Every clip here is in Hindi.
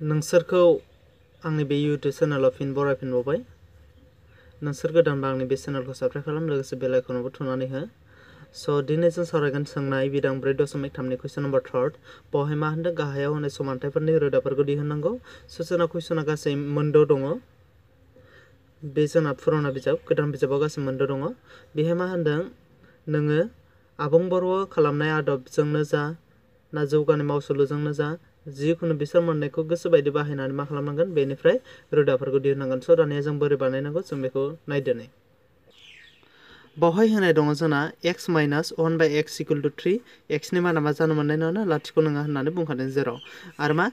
नोंसोरखौ आंनि बे इउटुब चेनेलाव फिन बरायफिनबावबाय। नोंसोर गोदानबा आंनि बे चेनेलखौ साबस्क्राइब खालाम, लोगोसे बेल आइकनावबो थुनानै हो। स' दिनै जों सावरायगोन सोंनाय बिदां ब्रै दशमिक थामनि कुइसन नाम्बार थार्ड। बेवहाय मा होनदों? गाहायाव होनाय समानथायफोरनि रोदाफोरखौ दिहुननांगौ। स' जोंना कुइसना गासै मोनद' दङ। बे जोंना फुराना बिजाब, गोदान बिजाबाव गासै मोनद' दङ। बेहाय मा होनदों? नोङो आबुं बर' खालामनाय आदबजोंनो जा, ना जौगानाय मावसोलोजोंनो जा जिखुनु बिसोर मोननायखौ गोसो बायदि बाहायनानै मा खालामनांगोन? बेनिफ्राय रोदाफोरखौ दिहुननांगोन। स' दानिया जों बोरै बानायनांगौ जों बेखौ नायदोनै। बावहाय होनाय दङ जोंना x minus one by x equal to three. एक्सनि माना मा जानो मोननाय नङा लाथिख' नङा होननानै बुंखादों जेराव आरो मा?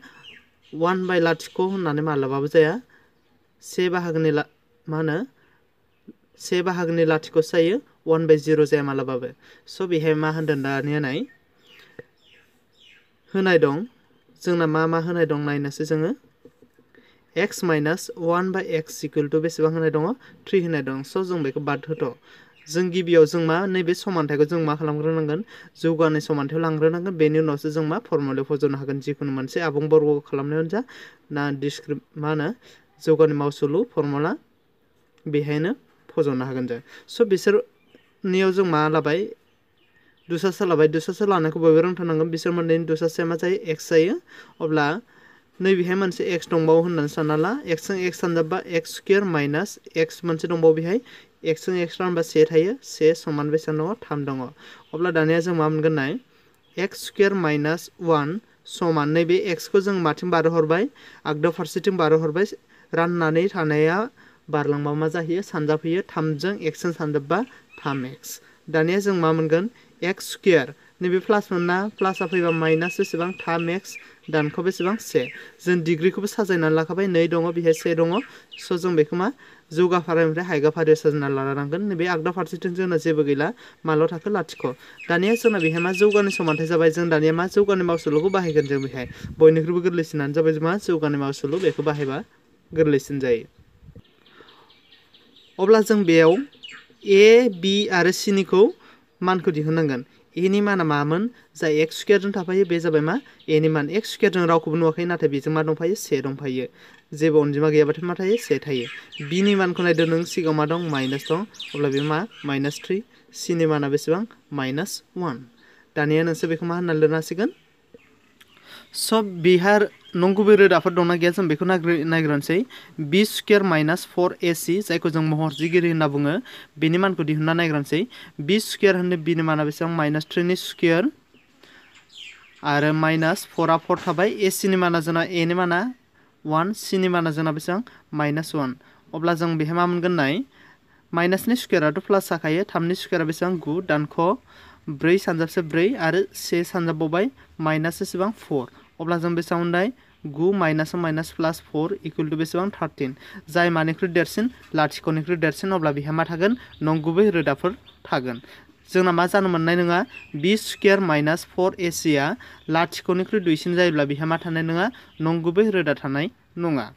वान बाय लाथिख' होननानै मालाबाबो जाया। से बाहागोनि मा होनो? से बाहागोनि लाथिख' जायो। वान बाय जिर' जाया मालाबाबो स' बेहाय मा होनदों दानिया नाय? होनाय दं। जोंना मा मा होनाय दं नायनोसै जोङो। X minus one by x equal to बेसेबां होनाय दङ? थ्रि होनाय दं। स' जों बेखौ बाद होथ' जों गिबियाव जों मा, नैबे समानथायखौ जों मा खालामग्रोनांगोन? जौगानाय समानथायाव लांग्रोनांगोन। बेनि उनावसो जों मा फर्मुलायाव फज'नो हागोन? जिखुनु मोनसे आबुं बर्ग खालामनायावनो जा। ना डिसक्रिप मा होनो? जौगानाय मावसुलु फर्मुला बेहायनो फज'नो हागोन जों। स' बिसोरनियाव जों मा लाबाय? दुसासे लाबाय दुसासे लानायखौ बयबो रोंथारनांगोन। बिसोर मोननैनि दुसासेया मा जायो एक्स जायो? अब्ला नैबेहाय मोनसे एक्स दंबावो होननानै सानना ला। एक्सजों एक्स सानजाबा एक्स स्कुवेर माइनास एक्स मोनसे दंबावो बेहाय। एक्सजों एक्स रानबा से थायो। से समान बेसेबां दङ, थाम दङ। अब्ला दानिया जों मा मोनगोन नाय? एक्स स्कुवेर माइनास वान समान। नैबे एक्सखौ जों माथिं बारहरबाय आगदा फारसेथिं बारहरबाय राननानै थानाया बारलांबा मा जाहैयो? सानजाफैयो थामजों एक्सजों सानजाबबा थाम एक्स दानिया जों मा मोनगोन? एक्स स्कुवेर नैबे प्लास मोनना प्लासा फैबा माइनास बेसेबां थाम एक्स दानख' बेसेबां से? जों डिग्रिखौबो साजायनानै लाखाबाय, नै दङ, बेहाय से दङ। स' जों बेखौ मा? जौगाफारिनिफ्राय हायगाफारियाव साजायना लानांगोन। नैबे आगदा फारसेथिं जोंना जेबो गैला माल' थाखो लाथिख' दानिया जोंना बेहाय मा? जौगानाय समानथाय जाबाय। जों दानिया मा? जौगानाय मावसुलुखौ बाहायगोन जों बेहाय। बयनिख्रुइबो गोरलैसिनानो जाबाय मा? जौगानाय मावसुलु, बेखौ बाहायबा गोरलैसिन जायो। अब्ला जों बेयाव ए बि आरो सिनिखौ मानखौ दिहुननांगोन। एनि माना मामोन? जाय एक्स स्कुवेरजों थाफायो, बे जाबाय मा? एनि मान। एक्स स्कुवेरजों रावखौबो नुवाखै, नाथाय बेजों मा दंफायो? से दंफायो। जेबो अनजिमा गैयाबाथाय मा थायो? से थायो। बिनि मानखौ नायदो नों, सिगाङाव मा दं? माइनास दं। अब्ला बे मा? Minus three. सिनि माना बेसेबां? Minus one. दानिया नोंसोर बेखौ मा होननानै लिरनो हासिगोन सब बिहार नंगुबै रोदाफोर दंना गैया जों बेखौ नायग्रोनोसै। बि स्कुवेर माइनास फर ए सि, जायखौ जों महरजिगिरि होनना बुङो, बेनि मानखौ दिहुनना नायग्रोनोसै। बि स्कुवेर होनो बिनि माना बेसेबां? माइनास थ्रिनि स्कुवेर। आरो माइनास फरा फर थाबाय ए सिनि माना जोंना एनि माना वान सिनि माना जोंना बेसेबां? Minus one. अब्ला जों बेहाय मा मोनगोन नाय? माइनासनि स्कुवेराथ' प्लास जाखायो, थामनि स्कुवेरा बेसेबां? गु, दानख' ब्रै सानजाबसे ब्रै आरो से सानजाबावबाय माइनास बेसेबां फर। अब्ला जों बेसेबां मोनबाय गु minus minus plus four equal to बेसेबां थार्टिन। जाय मानिख्रुइ देरसिन, लाथिख'निख्रुइ देरसिन, अब्ला बेहा मा थागोन? नंगुबै रोदाफोर थागोन। जोंना मा जानो मोननाय नङा? बि स्कुवेर माइनास फर एसिया लाथिख'निख्रुइ दुइसिन जायोब्ला बेहा मा थानाय नङा? नंगुबै रोदा थानाय नङा।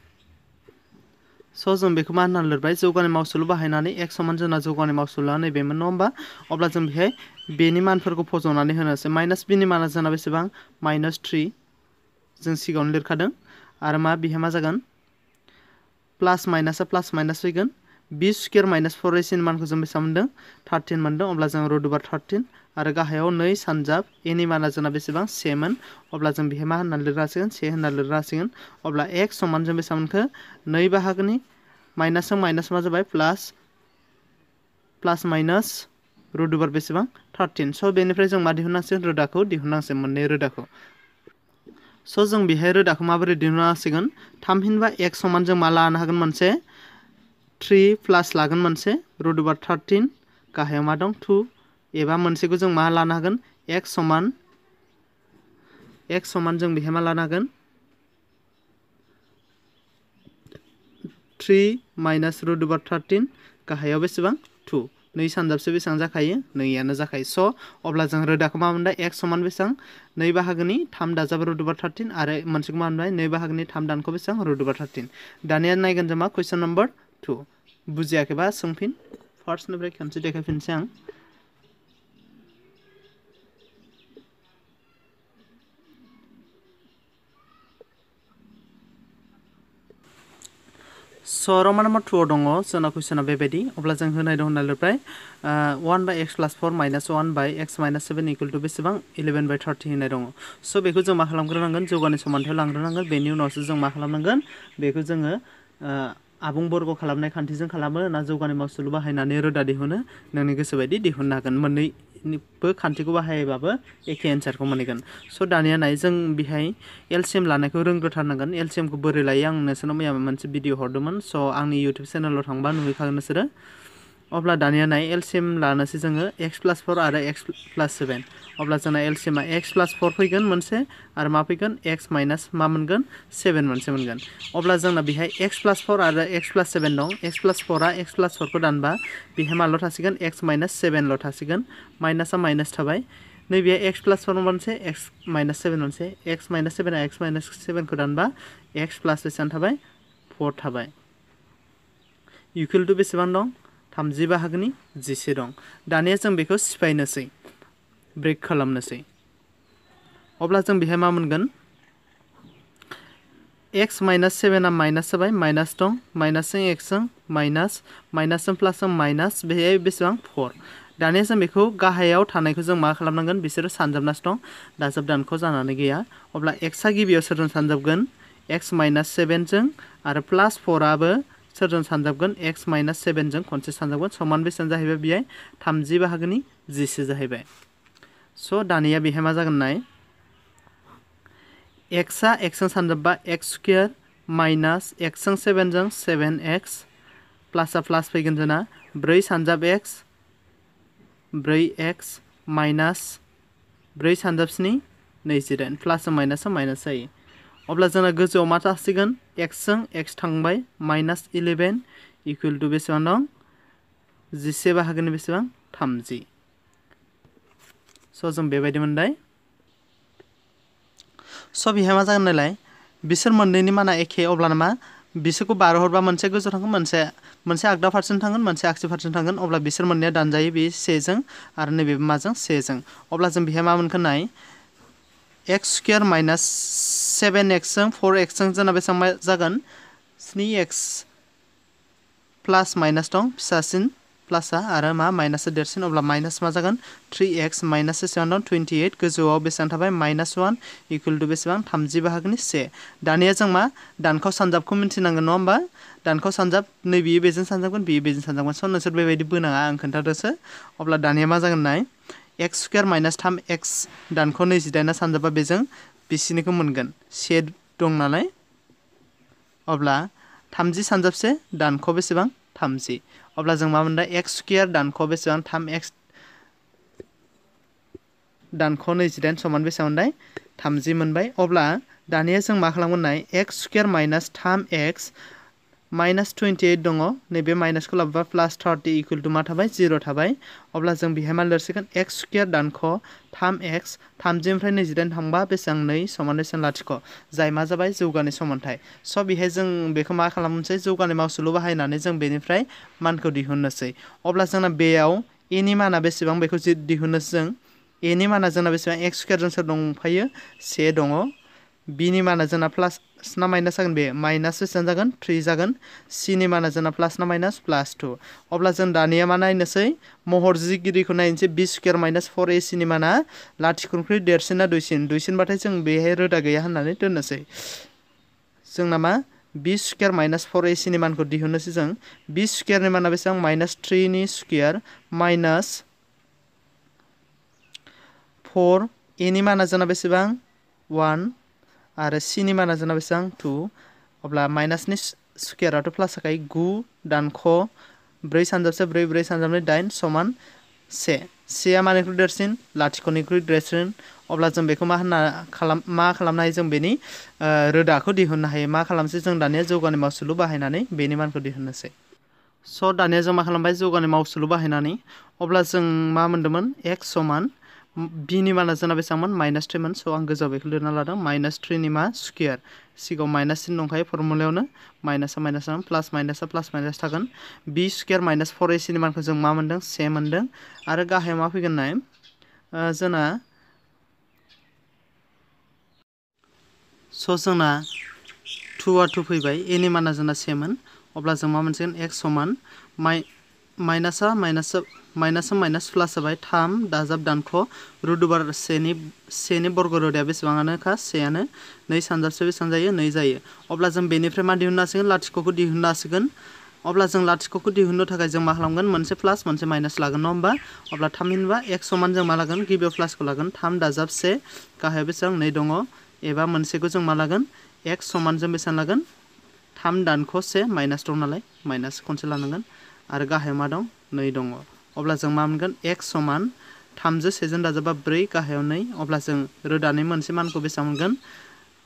स' जों बेखौ मा होननानै लिरबाय? जौगानाय मावसुलु बाहायनानै एक समान जोंना जौगानाय मावसुलुआ नैबेमोन नङा होमबा? अब्ला जों बेहाय बेनि मानफोरखौ फज'नानै होनोसै। माइनास बिनि माना जोंना बेसेबां? Minus three. जों सिगाङावनो लिरखादों। आरो मा? बेहाय मा जागोन? प्लास माइनासा प्लास माइनास फैगोन। बि स्कुवेर माइनास फर एसिनि मानखौ जों बेसेबां मोनदों? थार्टिन मोनदों। अब्ला जों रुदुबार थार्टिन। आरो गाहायाव नै सानजाब। एनि माना जोंना बेसेबां? सेमोन। अब्ला जों बेहाय मा होननानै लिरनो हासिगोन से होननानै लिरनो अब्ला एक समान जों बेसेबां मोनखो? नै बाहागोनि माइनासजों माइनास मा जाबाय? प्लास प्लास माइनास, रुदुबार बेसेबां? थार्टिन। स' बेनिफ्राय जों मा दिहुननांसिगोन? रोदाखौ दिहुननांसिगोन। मोननै रोदाखौ। स' जों बेहाय रोदाखौ माबोरै दिहुननो हासिगोन थामहिनबा एक समान जों मा लानो हागोन मोनसे थ्रि प्लास लागोन मोनसे रुदुबार थार्टिन गाहायाव मा दं टु एबा मोनसेखौ जों मा लानो हागोन एक्स समान एक्स समान जों बेहाय मा लानो हागोन three minus root over thirteen गाहायाव बेसेबां टु नै सानजाबसो बेसेबां जाखायो नैयानो जाखायो स' अब्ला जों रोदाखौ मा मोनबाय समान बेसेबां नै बाहागोनि थाम दाजाब अभार थार्टिन आरो मोनसेखौ मा मोनबाय नै बाहागोनि थाम दानखौ बेसेबां अभार थार्टिन दानिया नायगोन जों मा नाम्बार टु बुजियाखैबा सोंफिन फार्स्टनिफ्राय खेबसे देखायफिनसै आं स' रमान नाम्बार टुआव दङ जोंना कुइसना बेबायदि अब्ला जों होनाय दं होननायनिफ्राय one by x plus four minus one by x minus seven equal to बेसेबां इलेभेन बाय थार्टि होनाय दङ स' बेखौ जों मा खालामग्रोनांगोन जौगानाय समान्थायाव लांग्रोनांगोन बेनि उनावसो जों मा खालामनांगोन बेखौ जोङो आबुं बर्ग खालामनाय खान्थिजों खालामो ना जौगानाय मावसुलु बाहायनानै रोदा दिहुनो नोंनि गोसो बायदि दिहुननो हागोन मोननैबो खान्थिखौ बाहायोबाबो एखे एन्सारखौ मोनहैगोन स' दानिया नाय जों बेहाय एलसिएम लानायखौ रोंग्रोथारनांगोन एलसिएमखौ बोरै लायो आं नोंसोरनाव मैया मोनसे भिडिअ हरदोंमोन स' आंनि इउटुब चेनेलाव थांबा नुहैखागोन नोंसोरो अब्ला दानिया नाय एलसिएम लानोसै जोङो, एक्स प्लास फर आरो एक्स प्लास सेभेन। अब्ला जोंना एलसिएमा एक्स प्लास फर फैगोन मोनसे, आरो मा फैगोन? एक्स माइनास मा मोनगोन? सेभेन मोनसे मोनगोन। अब्ला जोंना बेहाय एक्स प्लास फर आरो एक्स प्लास सेभेन दं। एक्स प्लास फरा एक्स प्लास फरखौ दानबा, बेहाय माल' थासिगोन? एक्स माइनास सेभेनल' थासिगोन। माइनासा माइनास थाबाय। नैबे एक्स प्लास फर मोनसे, एक्स माइनास सेभेन मोनसे। एक्स माइनास सेभेना एक्स माइनास सेभेनखौ दानबा, एक्स प्लास बेसेबां थाबाय? फर थाबाय। टु बेसेबां दं? थामजि बाहागोनि जिसे दं दानिया जों बेखौ सिफायनोसै। ब्रेक खालामनोसै। अब्ला जों बेहाय मा मोनगोन? एक्स माइनास सेभेना माइनास जाबाय, माइनास दं, माइनासजों एक्सजों माइनास, माइनासजों प्लासजों माइनास, बेहाय बेसेबां? फर। दानिया जों बेखौ गाहायाव थानायखौ जों मा खालामनांगोन? बिसोरो सानजाबनासो दं। दाजाब दानख' जानानै गैया। अब्ला एक्सआ गिबियाव सोरजों सानजाबगोन? एक्स माइनास सेभेनजों आरो प्लास फराबो सोरजों सानजाबगोन? एक्स माइनास सेभेनजों खनसे सानजाबगोन। समान बेसेबां जाहैबाय बेहाय थामजि बाहागोनि जिसे जाहैबाय। स' दानिया बेहाय मा जागोन नाय? एक्सआ एक्सजों सानजाबबा एक्स स्कुवेर माइनास एक्सजों सेभेनजों सेभेन एक्स प्लासआ प्लास फैगोन जोंना। ब्रै सानजाब एक्स ब्रै एक्स माइनास ब्रै सानजाब स्नि नैजिदाइन। प्लासजों माइनासआ माइनास जायो। अब्ला जोंना गोजौआव मा थासिगोन? एक्सजों एक्स थांबाय, माइनास इलेभेन इकुवेल टु बेसेबां दं? जिसे बाहागोनि बेसेबां? थामजि। स' जों बेबायदि मोनबाय। स' बेहाय मा जागोन नालाय? बिसोर मोननैनि माना एखे, अब्लाना मा? बिसोरखौ बारहरबा मोनसे गोजौ थांगोन, मोनसे मोनसे आगदा फारसेजों थांगोन, मोनसे आगसि फारसेजों थांगोन। अब्ला बिसोर मोननैया दानजायो, बे सेजों आरो नैबे माजों? सेजों अब्ला जों बेहाय मा मोनखो नाय एक्स स्कुवेर माइनास सेभेन एक्सजों फर एक्सजों जोंना बेसेबां जागोन। स्नि एक्स प्लास माइनास दं फिसासिन प्लासआ आरो मा माइनासआ देरसिन, अब्ला माइनास मा जागोन? थ्रि एक्स माइनास बेसेबां दं टुवेन्टि ओइट गोजौआव बेसेबां थाबाय? माइनास वान इकुवेल टु बेसेबां? थामजि बाहागोनि से। दानिया जों मा? दानखौ सानजाबखौ मिन्थिनांगोन, नङा होमबा? दानखौ सानजाब, नै बियो बेजों सानजाबगोन, बियो बेजों सानजाबगोन। स' नोंसोर बेबायदि बोनाङा, आं खोन्थादोसो। अब्ला दानिया मा जागोन नाय? एक्स स्कुवेर माइनास थाम एक्स दानखौ नैजिदाइना सानजाबा बेजों बिसिनिखौ मोनगोन। से दं नालाय। अब्ला थामजि सानजाबसे दानख' बेसेबां? थामजि। अब्ला जों मा मोनदों? एक्स स्कुवेर दानख' बेसेबां? थाम एक्स दानख' नैजिदाइन समान बेसेबां मोनबाय? थामजि मोनबाय। अब्ला दानिया जों मा खालामगोन नाय? एक्स स्कुवेर माइनास थाम एक्स माइनास टुवेन्टि ओइट दङ नैबे माइनासखौ लाबोबा प्लास थार्टि इकुवेल टु मा थाबाय जिर' थाबाय अब्ला जों बेहाय मा लिरसिगोन एक्स स्कुवेर दानख' थाम एक्स थामजिनिफ्राय नैजिदाइन थांबा बेसेबां नै समान बेसेबां लाथिख' जाय मा जाबाय जौगानाय समानथाय स' बेहाय जों बेखौ मा खालामनोसै जौगानाय मावसुलु बाहायनानै जों बेनिफ्राय मानखौ दिहुननोसै अब्ला जोंना बेयाव एनि माना बेसेबां बेखौ दिहुननोसै जों एनि माना जोंना बेसेबां एक्स स्कुवेरजों सोर दंफायो से दङ बिनि माना जोंना प्लास ना माइनास जागोन बे, माइनास बेसेबां जागोन? थ्रि जागोन। सिनि माना जोंना प्लास ना माइनास? Plus two. अब्ला जों दानिया मा नायनोसै? महरजिगिरिखौ नायनोसै। बि स्कुवेर माइनास फर ए सिनि माना लाथिख'निख्रुइ देरसिन दुइसिन? दुइसिनबाथाय जों बेहाय रोदा गैया होननानै दोननोसै। जोंना मा? बि स्कुवेर माइनास फर ए सिनि मानखौ दिहुननोसै जों। बि स्कुवेरनि माना बेसेबां? माइनास थ्रिनि स्कुवेर माइनास फर एनि माना जोंना बेसेबां? वान आरो सिनि माना जोंना बेसेबां टु। अब्ला माइनासनि स्कुवेराथ' प्लास जाखायो गु दानख' ब्रै सानजाबसे ब्रै ब्रै सानजाबनै दाइन समान से। सेया मानिख्रुइ देरसिन? लाथिख'निख्रुइ देरसिन। अब्ला जों बेखौ मा होनना खालाम, मा खालामनो हायो जों बेनि रोदाखौ दिहुननो हायो। मा खालामसै? जों दानिया जौगानाय मावसुलु बाहायनानै बेनि मानखौ दिहुननोसै। स' दानिया जों मा खालामबाय? जौगानाय मावसुलु बाहायनानै। अब्ला जों मा मोन्दोंमोन? एक्स समान बिनि माना जोंना बेसेबांमोन माइनास थ्रिमोन स' आं गोजौआव बेखौ लिरना लादों। माइनास थ्रिनि मा? स्कुवेर। सिगाङाव माइनास सिन दंखायो फर्मुलायावनो। माइनासा माइनास प्लास माइनासा प्लास माइनास थागोन। बि स्कुवेर माइनास फर एसिनि मानखौ जों मा मोन्दों? से मोन्दों। आरो गाहायाव मा फैगोन नाय? जोंना स' जोंना टुआ टु फैबाय। एनि माना जोंना सेमोन अब्ला जों मा मोनसिगोन? एक्स समान। माइ माइनासा माइनास माइनासा माइनास प्लास जाबाय थाम दाजाब दानख' रुट अभार सेनि सेनि बर्ग रोदाया बेसेबाङानोखा सेयानो नै सानजाबसे बेसेबां जायो? नै जायो। अब्ला जों बेनिफ्राय मा दिहुननो हासिगोन? लाथिख'खौ दिहुननो हासिगोन। अब्ला जों लाथिख'खौ दिहुननो थाखाय जों मा खालामगोन? मोनसे प्लास मोनसे माइनास लागोन, नङा होमबा? अब्ला थामहिनबा एक्स समान जों मा लागोन? गिबियाव प्लासखौ लागोन। थाम दाजाब से। गाहायाव बेसेबां? नै दङ। एबा मोनसेखौ जों मा लागोन? एक्स समान जों बेसेबां लागोन? थाम दानख' से माइनास दं नालाय। माइनास खनसे लानांगोन। आरो गाहायाव मा दं? नै दङ। अब्ला जों मा मोनगोन? एक्स समान थामजो सेजों दाजाबा ब्रै गाहायाव नै। अब्ला जों रोदानि मोनसे मानखौ बेसेबां मोनगोन?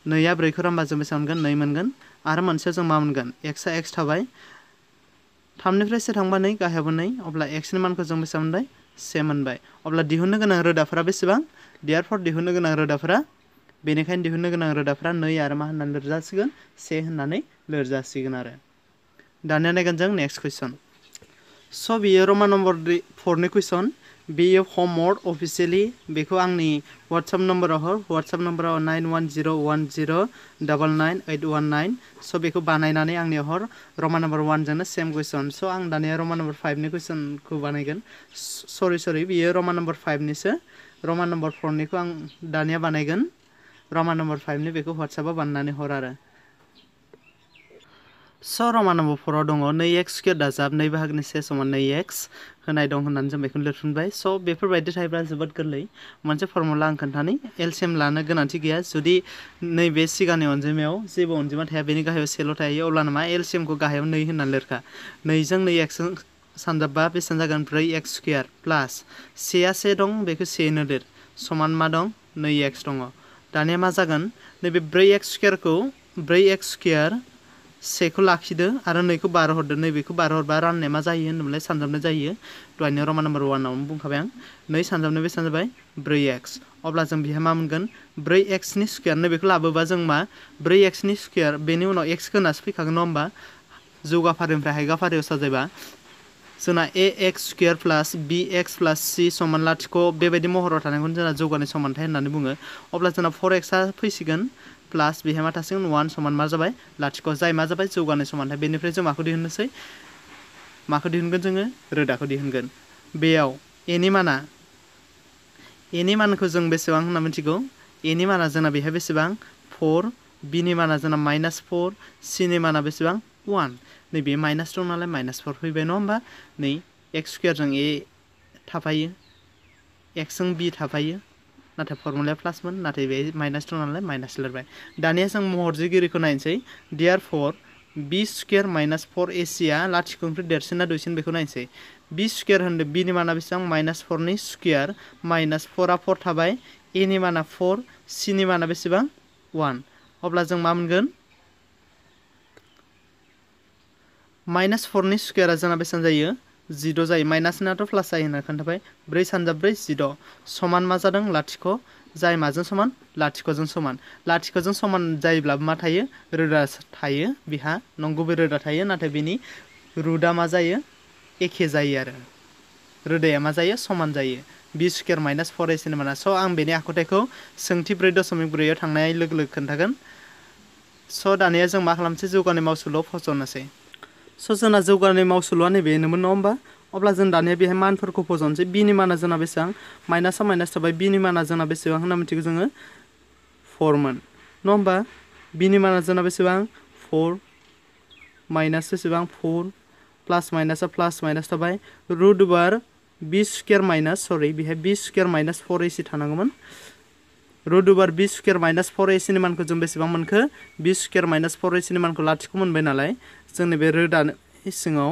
नैया ब्रैखौ रानबा जों बेसेबां मोनगोन? नै मोनगोन। आरो मोनसेयाव जों मा मोनगोन? एक्सआ एक्स थाबाय। थामनिफ्राय से थांबा नै, गाहायावबो नै। अब्ला एक्सनि मानखौ जों बेसेबां मोनबाय? से मोनबाय। अब्ला दिहुननो गोनां रोदाफोरा बेसेबां? देयारफर दिहुननो गोनां रोदाफोरा? बेनिखायनो दिहुननो गोनां रोदाफोरा नै आरो मा होननानै लिरजासिगोन? से होननानै लिरजासिगोन आरो। दानिया नायगोन जों नेक्स्ट कुइसन। स' बियो रमान नम्बर फरनि कुइसन बेयो हमवर्क अफिसियेलि बेखौ आंनि वाट्सएप नम्बराव हर WhatsApp नम्बराव nine one zero' one zero' double nine eight one nine स' बेखौ बानायनानै आंनियाव हर रमान नम्बर वानजोंनो सेम कुइसन स' आं दानिया रमान नम्बर फाइभनि कुइसनखौ बानायगोन सरि सरि बियो रमान नम्बर फाइभनिसो रमान नम्बर फरनिखौ आं दानिया बानायगोन रमान नम्बर फाइभनि बेखौ वाट्सएपाव बानायनानै हर आरो स' रमान नम्बर फराव दङ नै एक्स स्कुवेर दाजाब नै बाहागोनि से समान नै एक्स होनाय दं होननानै जों बेखौनो लिरफिनबाय स' बेफोरबायदि थायोब्ला जोबोद गोरलै मोनसे फर्मुला आं खोन्थानि एलसिएम लानो गोनांथि गैया जुदि नैबे सिगांनि अनजिमायाव जेबो अनजिमा थाया बेनि गाहायाव सेल' थायो अब्लानो मा एलसिएमखौ गाहायाव नै होननानै लिरखा नैजों नै एक्सजों सानजाबबा बेसेबां जागोन ब्रै एक्स स्कुवेर प्लास सेया से दं बेखौ सेनो समान मा दं नै एक्स दङ दानिया मा जागोन नैबे ब्रै एक्स स्कुवेरखौ ब्रै एक्स स्कुवेर सेखौ लाखिदो आरो नैखौ बार हरदो नैबेखौ बार हरबा राननाया मा जायो होनोमोनलाय? सानजाबनाय जायो। दहायनो रमान नाम्बार वानावनो बुंखाबाय आं। नै सानजाबनाय बेसेबां जाबाय ब्रै एक्स। अब्ला जों बेहाय मा मोनगोन? ब्रै एक्सनि स्कुवेर नैबेखौ लाबोबा जों मा? ब्रै एक्सनि स्कुवेर बेनि उनाव एक्स होनासो फैखागोन, नङा होमबा? जौगाफारिनिफ्राय हायगाफारियाव साजायबा। जोंना a x square plus b x plus c समान लाथिख' बेबायदि महराव थानायखौनो जोंना जौगानाय समानथाय होननानै बुङो। अब्ला जोंना फर एक्सआ फैसिगोन। प्लास बेहाय मा थासिगोन, वान समान मा जाबाय? लाथिख' जाय मा जाबाय? जौगानाय समानथाय बेनिफ्राय जों माखौ दिहुननोसै? माखौ दिहुनगोन जोङो? रोदाखौ दिहुनगोन। बेयाव एनि माना? एनि मानखौ जों बेसेबां मिथिगौ? एनि माना जोंना बेहाय बेसेबां? फर। बिनि माना जोंना माइनास फर। सिनि माना बेसेबां? वान। नैबे माइनास दं नालाय, माइनास फर फैबाय नङा होमबा? नै एक्स स्कुवेरजों ए थाफायो। एक्सजों बि थाफायो। नाथाय फर्मुलाया प्लासमोन नाथाय बे माइनास दं नालाय माइनास लिरबाय दानिया जों महरजिगिरिखौ नायनोसै dear four b square minus four एसिया लाथिख'निफ्राय देरसिन ना दुइसिन बेखौ नायनोसै बि स्कुवेर होनदों बिनि माना बेसेबां माइनास फरनि स्कुवेर माइनास फरा फर थाबाय एनि माना फर सिनि माना बेसेबां वान अब्ला जों मा मोनगोन माइनास फरनि स्कुवेरा जोंना बेसेबां जायो जिद' जायो। माइनासनाथ' प्लास जायो होनना खोन्थाबाय। ब्रै सानजाब ब्रै जिद' समान मा जादों? लाथिख' जाय माजों समान? लाथिख'जों समान। लाथिख'जों समान जायोब्लाबो मा थायो? रोदा थायो बिहा। नंगुबै रोदा थायो नाथाय बिनि रुटआ मा जायो? एखे जायो आरो। रोदाया मा जायो? समान जायो। बि स्कुवेर माइनास फर ए सिनेमाना स' आं बेनि आखुथायखौ सोंथि ब्रै दशमिक ब्रैयाव थांनाय लोगो लोगो खोन्थागोन। स' दानिया जों मा खालामसै? जौगानाय मावसुलुआव फसरनोसै स' जोंना जौगानाय मावसुलुआ नैबेनोमोन नङा होमबा अब्ला जों दानिया बेहाय मानफोरखौ फजनसै बिनि माना जोंना बेसेबां माइनासा माइनास थाबाय बिनि माना जोंना बेसेबां होनना मिथिगौ जोङो फरमोन नङा होमबा बिनि माना जोंना बेसेबां फर माइनास बेसेबां फर प्लास माइनासा प्लास माइनास थाबाय रुट बार बि स्कुवेर माइनास सरि बेहाय b square minus four a c थानांगौमोन root over b square minus four एसिनि मानखौ जों बेसेबां मोनखो? बि स्कुवेर माइनास फर एसिनि मानखौ लाथिख' मोनबाय नालाय जोंनि बे रोदा सिङाव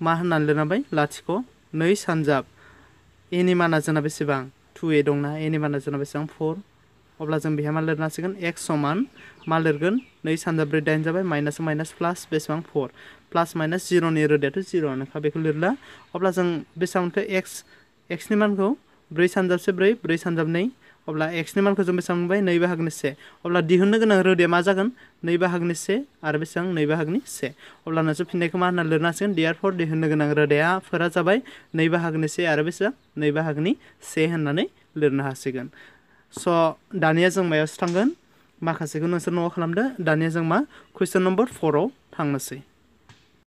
मा होननानै लिरनांबाय? लाथिख' नै सानजाब। एनि माना जोंना बेसेबां? टु ए दंना? एनि माना जोंना बेसेबां? फर। अब्ला जों बेहाय मा लिरनो हासिगोन? एक्स समान। मा लिरगोन? नै सानजाब ब्रै दाइन जाबाय। माइनास माइनास प्लास बेसेबां? फर। प्लास माइनास जिर'नि रोदायाथ' जिर'आनोखा बेखौ लिरला। अब्ला जों बेसेबां मोनखो? एक्स। एक्सनि मानखौ? ब्रै सानजाबसे ब्रै ब्रै सानजाब नै। अब्ला एक्सनि मानखौ जों बेसेबां मोनबाय? नै बाहागोनि से। अब्ला दिहुननो गोनां रोदाया मा जागोन? नै बाहागोनि से आरो बेसेबां? नै बाहागोनि से। अब्ला नोंसोर फिननायखौ मा होनना लिरनो हासिगोन? डियार फर दिहुननो गोनां रोदायाफोरा जाबाय नै बाहागोनि से आरो बेसेबां? नै बाहागोनि से होननानै लिरनो हासिगोन। स' दानिया जों मायावसो थांगोन? माखासेखौ नोंसोर न'आव खालामदो। दानिया जों मा? कुइसन नम्बर फराव थांनोसै।